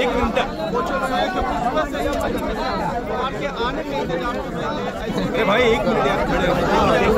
एक मिनट। भाई एक मिनट यार खड़े हो।